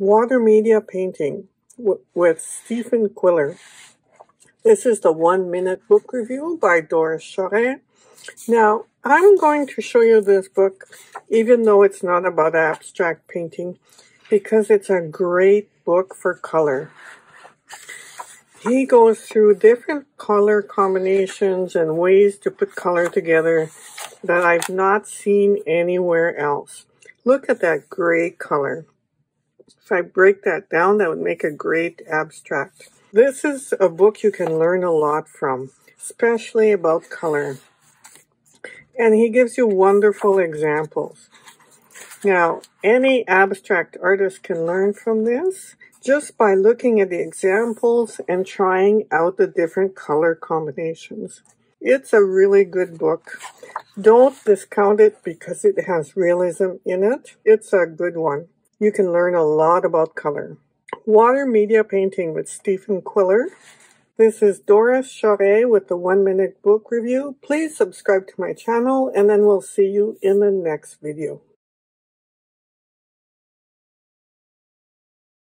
Water Media Painting with Stephen Quiller. This is the one minute book review by Doris Charest. Now, I'm going to show you this book, even though it's not about abstract painting, because it's a great book for color. He goes through different color combinations and ways to put color together that I've not seen anywhere else. Look at that gray color. If I break that down, that would make a great abstract. This is a book you can learn a lot from, especially about color. And he gives you wonderful examples. Now, any abstract artist can learn from this just by looking at the examples and trying out the different color combinations. It's a really good book. Don't discount it because it has realism in it. It's a good one. You can learn a lot about color. Water Media Painting with Stephen Quiller. This is Doris Charest with the One Minute Book Review. Please subscribe to my channel and then we'll see you in the next video.